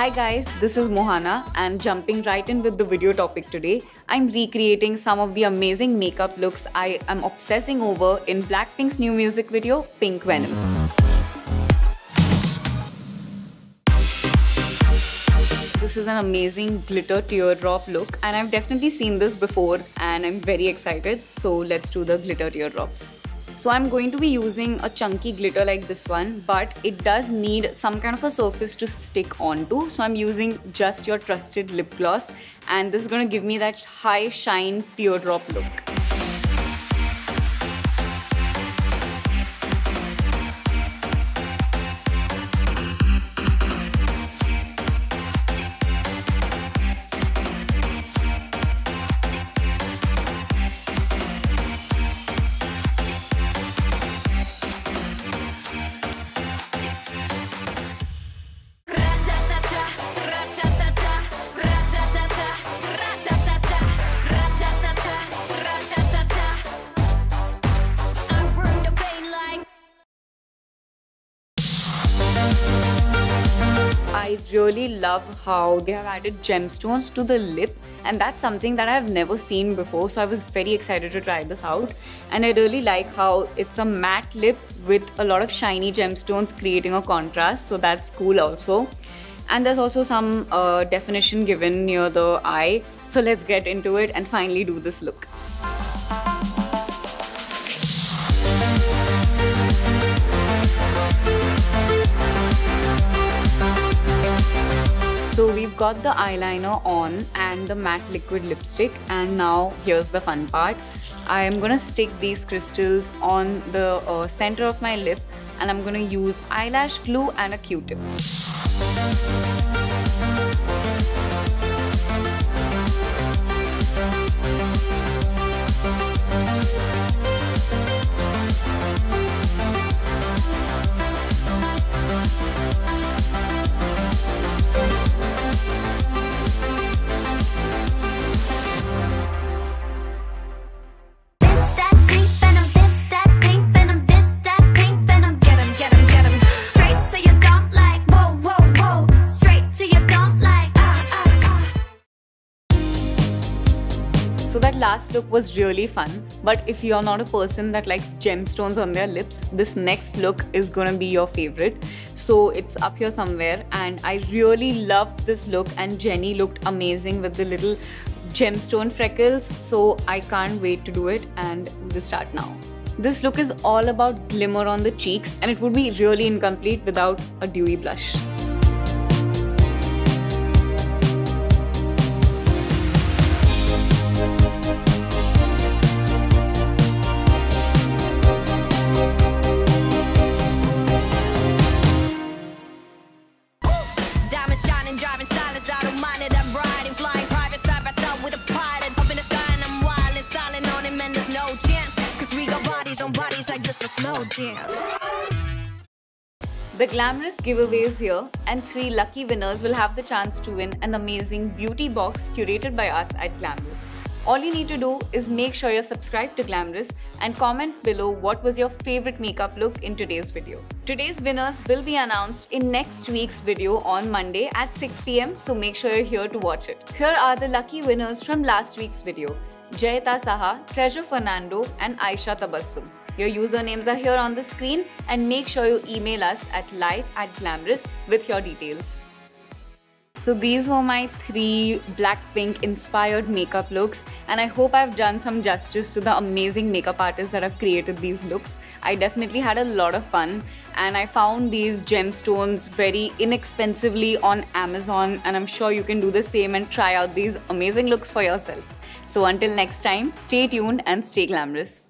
Hi guys, this is Mohana and jumping right in with the video topic today, I'm recreating some of the amazing makeup looks I am obsessing over in Blackpink's new music video, Pink Venom. This is an amazing glitter teardrop look and I've definitely seen this before and I'm very excited. So let's do the glitter teardrops. So I'm going to be using a chunky glitter like this one, but it does need some kind of a surface to stick onto. So I'm using just your trusted lip gloss and this is going to give me that high shine teardrop look. I really love how they have added gemstones to the lip and that's something that I've never seen before so I was very excited to try this out and I really like how it's a matte lip with a lot of shiny gemstones creating a contrast so that's cool also and there's also some uh, definition given near the eye so let's get into it and finally do this look. Got the eyeliner on and the matte liquid lipstick and now here's the fun part. I am gonna stick these crystals on the uh, center of my lip and I'm gonna use eyelash glue and a q-tip. Last look was really fun. But if you're not a person that likes gemstones on their lips, this next look is gonna be your favorite. So it's up here somewhere, and I really loved this look. And Jennie looked amazing with the little gemstone freckles. So I can't wait to do it, and we'll start now. This look is all about glimmer on the cheeks, and it would be really incomplete without a dewy blush. Diamond shining, driving silence. I don't mind it. I'm riding, flying private side by side with a pilot. Up in the sky and I'm wild and styling on him, and there's no chance. Cause we got bodies on bodies like just a slow dance. The Glamrs giveaways here, and three lucky winners will have the chance to win an amazing beauty box curated by us at Glamrs. All you need to do is make sure you're subscribed to Glamrs and comment below what was your favorite makeup look in today's video. Today's winners will be announced in next week's video on Monday at 6 pm, so make sure you're here to watch it. Here are the lucky winners from last week's video. Jayata Saha, Treasure Fernando, and Aisha Tabassum. Your usernames are here on the screen and make sure you email us at live at glamrs with your details. So these were my three Blackpink inspired makeup looks and I hope I've done some justice to the amazing makeup artists that have created these looks. I definitely had a lot of fun and I found these gemstones very inexpensively on Amazon and I'm sure you can do the same and try out these amazing looks for yourself. So until next time, stay tuned and stay glamorous.